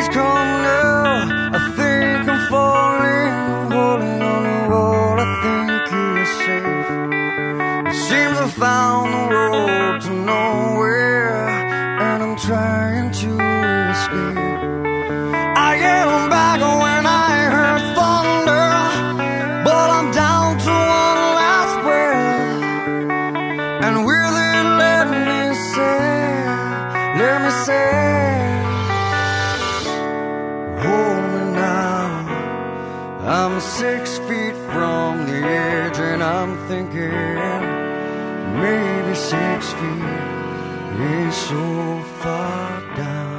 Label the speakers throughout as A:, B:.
A: Please come now. I think I'm falling, holding on to what I think is safe. It seems I found the road to nowhere, and I'm trying to escape. I get back when I heard thunder, but I'm down to one last breath. And will it let me say, let me say, I'm six feet from the edge, and I'm thinking maybe six feet is so far down.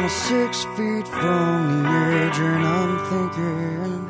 A: I'm six feet from the edge and I'm thinking